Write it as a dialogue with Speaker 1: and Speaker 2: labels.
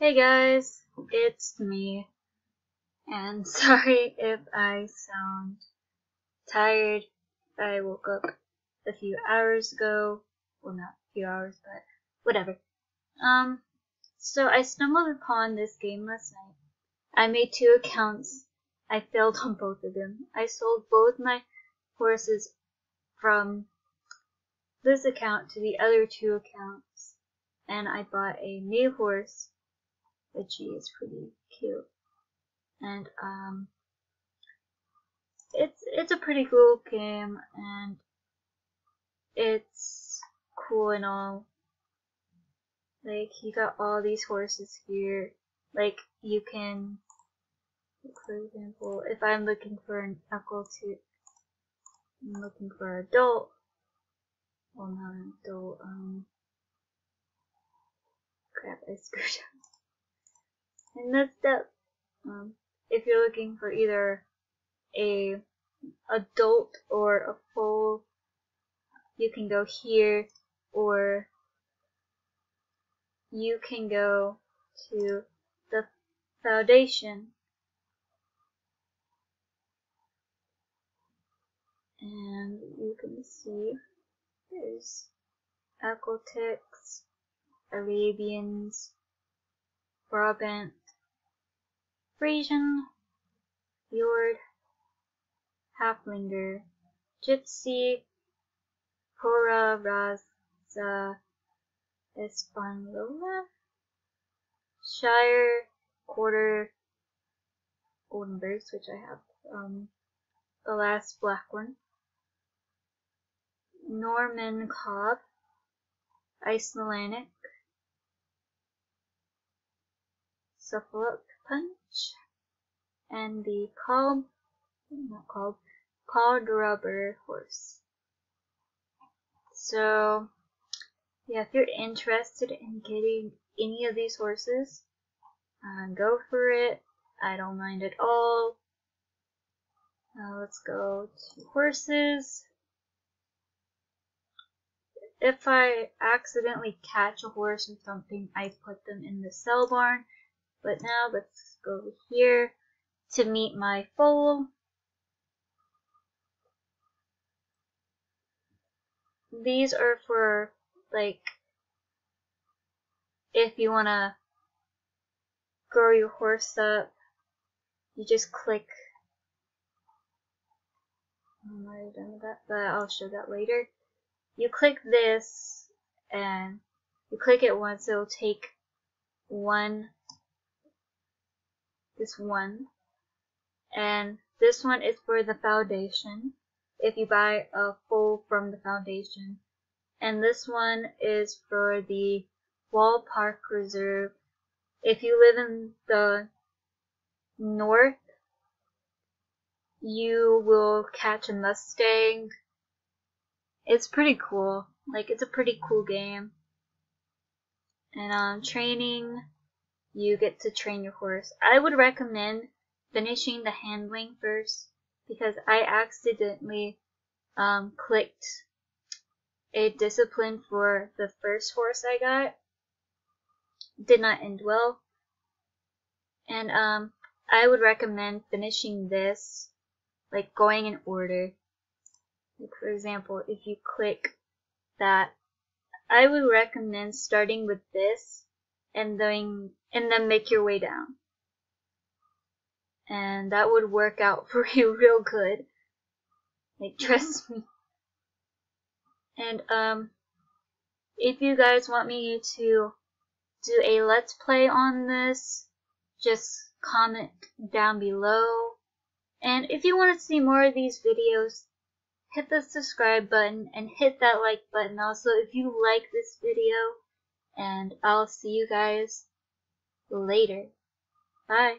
Speaker 1: Hey guys, it's me. And sorry if I sound tired. I woke up a few hours ago. Well, not a few hours, but whatever. Um, so I stumbled upon this game last night. I made two accounts. I failed on both of them. I sold both my horses from this account to the other two accounts. And I bought a new horse but she is pretty cute. And um, it's it's a pretty cool game, and it's cool and all. Like you got all these horses here. Like you can, for example, if I'm looking for an equal to, I'm looking for adult. Well, not an adult. Um, crap, I screwed up. And that's that. Um, if you're looking for either a adult or a full, you can go here, or you can go to the foundation. And you can see there's Akhal-Tekes, Arabians, Brabant, Friesian, Fjord, Haflinger, Gypsy, Pura Raza, Espanola, Shire, Quarter, Oldenburgs, which I have, um, the last black one, Norman Cob, Icelandic, Suffolk punch and the called not called called rubber horse. So yeah, if you're interested in getting any of these horses, uh, go for it. I don't mind at all. Uh, let's go to horses. If I accidentally catch a horse or something, I put them in the sell barn but now let's go here to meet my foal. These are for like if you want to grow your horse up, you just click. Oh, I'm already done with that, but I'll show that later. You click this and you click it once, it'll take one this one. And this one is for the foundation, if you buy a full from the foundation. And this one is for the Wall Park Reserve. If you live in the north, you will catch a Mustang. It's pretty cool. Like, it's a pretty cool game. And um, training you get to train your horse. I would recommend finishing the handling first because I accidentally um, clicked a discipline for the first horse I got. Did not end well. And um, I would recommend finishing this, like going in order. Like for example, if you click that, I would recommend starting with this and then and then make your way down. And that would work out for you real good. Like trust me. And um if you guys want me to do a let's play on this, just comment down below. And if you want to see more of these videos, hit the subscribe button and hit that like button also if you like this video and I'll see you guys later. Bye.